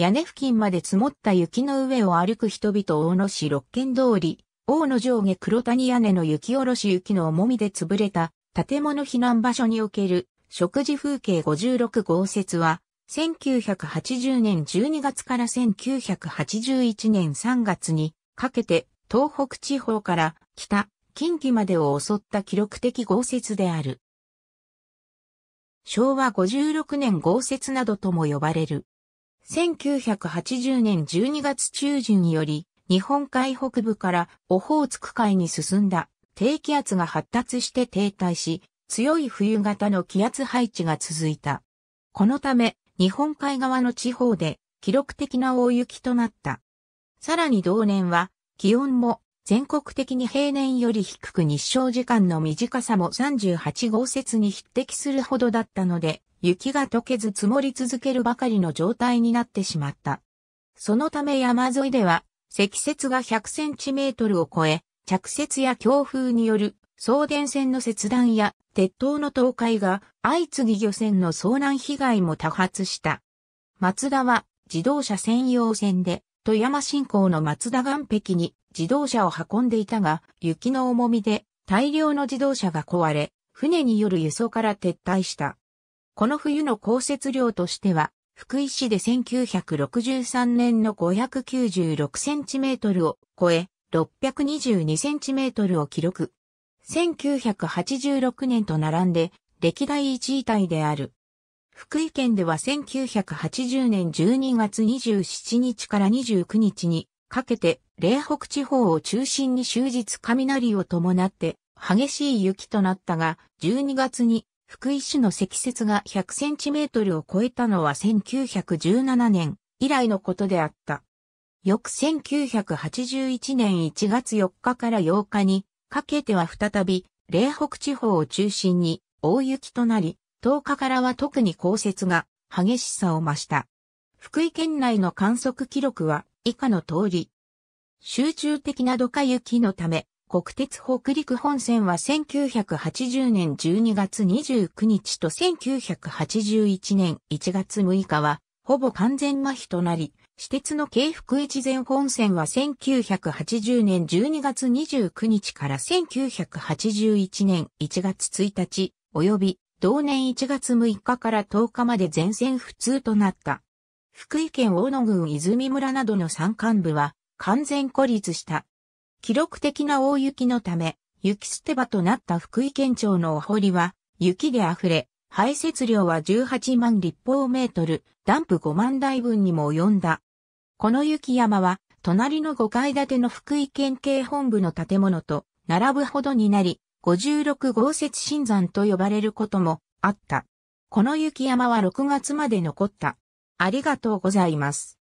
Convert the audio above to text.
屋根付近まで積もった雪の上を歩く人々大野市六軒通り、大野上下黒谷屋根の雪下ろし雪の重みで潰れた建物避難場所における食事風景56号説は、1980年12月から1981年3月にかけて東北地方から北、近畿までを襲った記録的豪雪である。昭和56年豪雪などとも呼ばれる。1980年12月中旬により、日本海北部からオホーツク海に進んだ低気圧が発達して停滞し、強い冬型の気圧配置が続いた。このため、日本海側の地方で記録的な大雪となった。さらに同年は、気温も全国的に平年より低く日照時間の短さも38号節に匹敵するほどだったので、雪が溶けず積もり続けるばかりの状態になってしまった。そのため山沿いでは積雪が100センチメートルを超え、着雪や強風による送電線の切断や鉄塔の倒壊が相次ぎ漁船の遭難被害も多発した。松田は自動車専用線で富山新港の松田岸壁に自動車を運んでいたが、雪の重みで大量の自動車が壊れ、船による輸送から撤退した。この冬の降雪量としては、福井市で1963年の596センチメートルを超え、622センチメートルを記録。1986年と並んで、歴代1位タイである。福井県では1980年12月27日から29日にかけて、嶺北地方を中心に終日雷を伴って激しい雪となったが、12月に福井市の積雪が100センチメートルを超えたのは1917年以来のことであった。翌1981年1月4日から8日にかけては再び嶺北地方を中心に大雪となり、10日からは特に降雪が激しさを増した。福井県内の観測記録は以下の通り。集中的な土下雪のため、国鉄北陸本線は1980年12月29日と1981年1月6日はほぼ完全麻痺となり、私鉄の京福越前本線は1980年12月29日から1981年1月1日及び同年1月6日から10日まで全線不通となった。福井県大野郡泉村などの山間部は完全孤立した記録的な大雪のため、雪捨て場となった福井県庁のお堀は、雪で溢れ、排泄量は18万立方メートル、ダンプ5万台分にも及んだ。この雪山は、隣の5階建ての福井県警本部の建物と並ぶほどになり、56号雪新山と呼ばれることもあった。この雪山は6月まで残った。ありがとうございます。